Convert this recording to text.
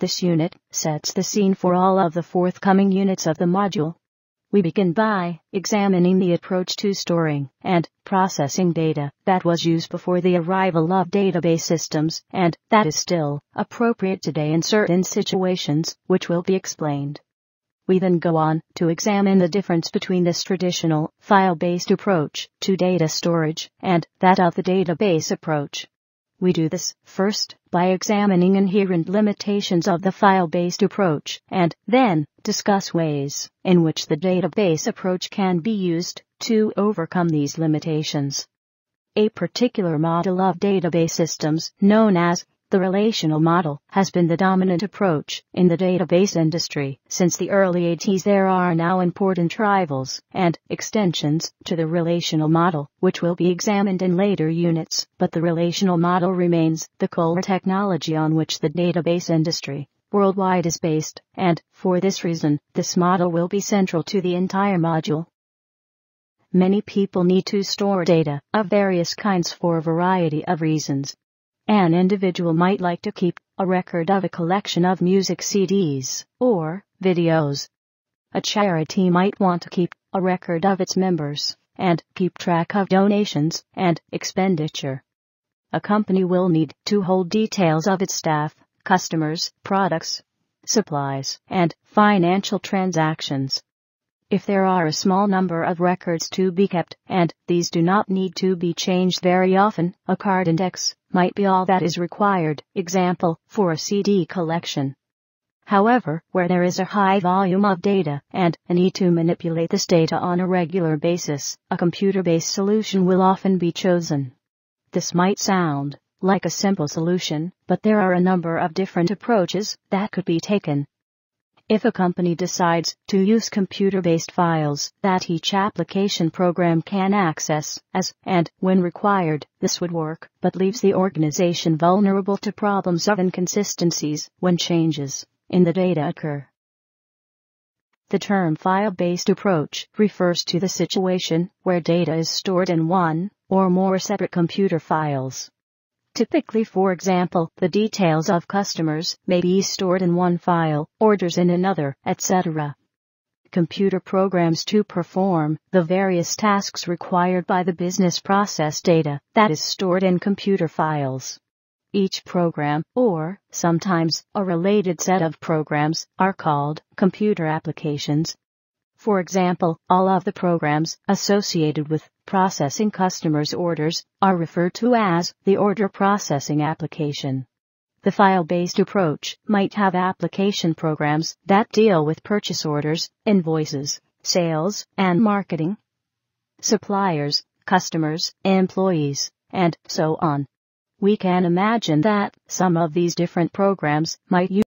This unit sets the scene for all of the forthcoming units of the module. We begin by examining the approach to storing and processing data that was used before the arrival of database systems and that is still appropriate today in certain situations, which will be explained. We then go on to examine the difference between this traditional file-based approach to data storage and that of the database approach. We do this first by examining inherent limitations of the file-based approach and then discuss ways in which the database approach can be used to overcome these limitations. A particular model of database systems known as the relational model has been the dominant approach in the database industry. Since the early 80s there are now important rivals and extensions to the relational model, which will be examined in later units, but the relational model remains the core technology on which the database industry worldwide is based, and for this reason, this model will be central to the entire module. Many people need to store data of various kinds for a variety of reasons. An individual might like to keep a record of a collection of music CDs or videos. A charity might want to keep a record of its members and keep track of donations and expenditure. A company will need to hold details of its staff, customers, products, supplies, and financial transactions. If there are a small number of records to be kept, and these do not need to be changed very often, a card index might be all that is required, example, for a CD collection. However, where there is a high volume of data and a need to manipulate this data on a regular basis, a computer-based solution will often be chosen. This might sound like a simple solution, but there are a number of different approaches that could be taken if a company decides to use computer-based files that each application program can access as and when required, this would work, but leaves the organization vulnerable to problems of inconsistencies when changes in the data occur. The term file-based approach refers to the situation where data is stored in one or more separate computer files. Typically for example, the details of customers may be stored in one file, orders in another, etc. Computer programs to perform the various tasks required by the business process data that is stored in computer files. Each program, or sometimes a related set of programs, are called computer applications for example, all of the programs associated with processing customers' orders are referred to as the order processing application. The file-based approach might have application programs that deal with purchase orders, invoices, sales, and marketing, suppliers, customers, employees, and so on. We can imagine that some of these different programs might use